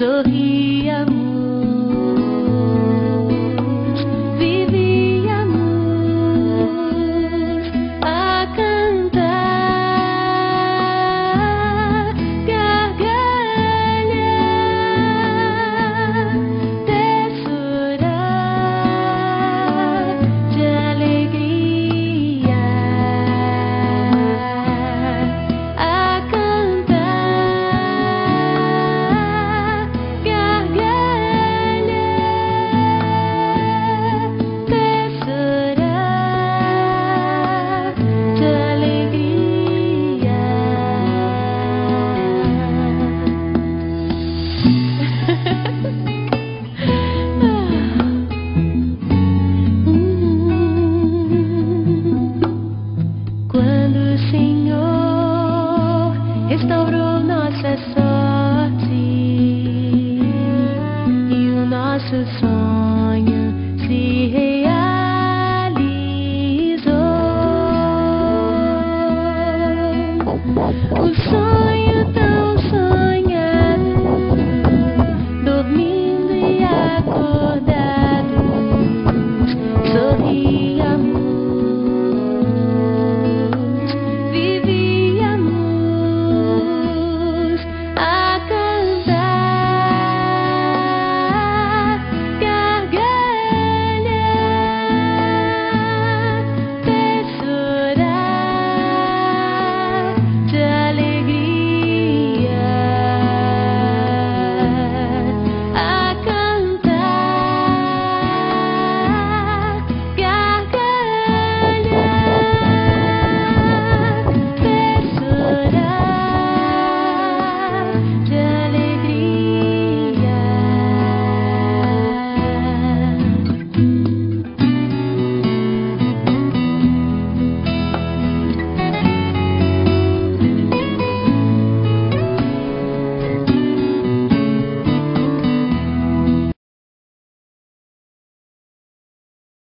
Sorríamos. nosso sonho se realizou. O sonho tão sonhado, dormindo e acordado, sorriamos.